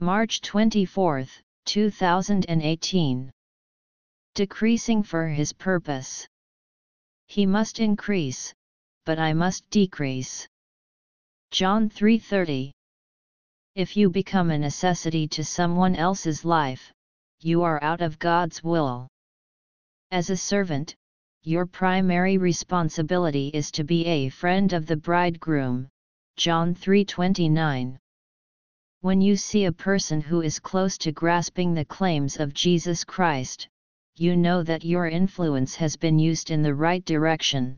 March 24, 2018. Decreasing for his purpose. He must increase, but I must decrease. John 3:30 If you become a necessity to someone else's life, you are out of God's will. As a servant, your primary responsibility is to be a friend of the bridegroom. John 3:29. When you see a person who is close to grasping the claims of Jesus Christ, you know that your influence has been used in the right direction.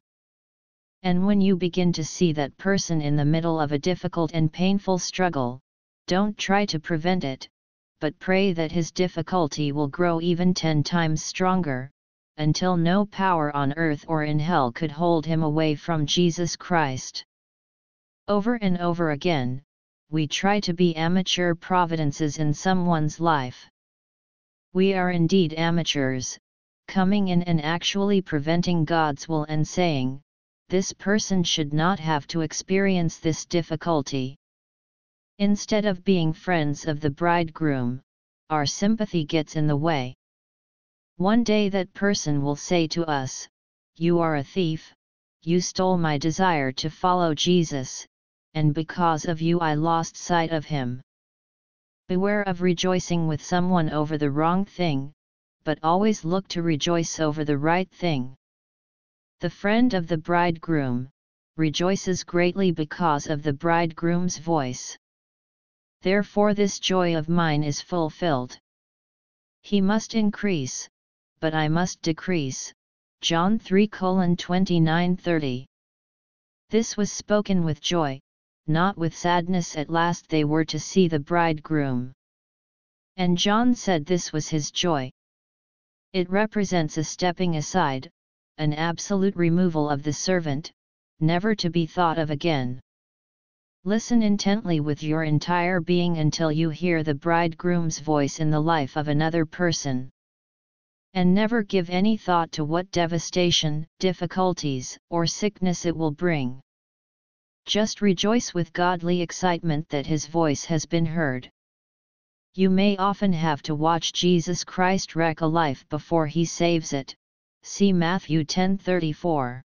And when you begin to see that person in the middle of a difficult and painful struggle, don't try to prevent it, but pray that his difficulty will grow even ten times stronger, until no power on earth or in hell could hold him away from Jesus Christ. Over and over again, we try to be amateur providences in someone's life. We are indeed amateurs, coming in and actually preventing God's will and saying, this person should not have to experience this difficulty. Instead of being friends of the bridegroom, our sympathy gets in the way. One day that person will say to us, You are a thief, you stole my desire to follow Jesus, and because of you I lost sight of him. Beware of rejoicing with someone over the wrong thing, but always look to rejoice over the right thing. The friend of the bridegroom, rejoices greatly because of the bridegroom's voice. Therefore this joy of mine is fulfilled. He must increase, but I must decrease. John 3 29 30. This was spoken with joy, not with sadness at last they were to see the bridegroom. And John said this was his joy. It represents a stepping aside, an absolute removal of the servant, never to be thought of again. Listen intently with your entire being until you hear the bridegroom's voice in the life of another person and never give any thought to what devastation, difficulties, or sickness it will bring. Just rejoice with godly excitement that His voice has been heard. You may often have to watch Jesus Christ wreck a life before He saves it. See Matthew 10:34.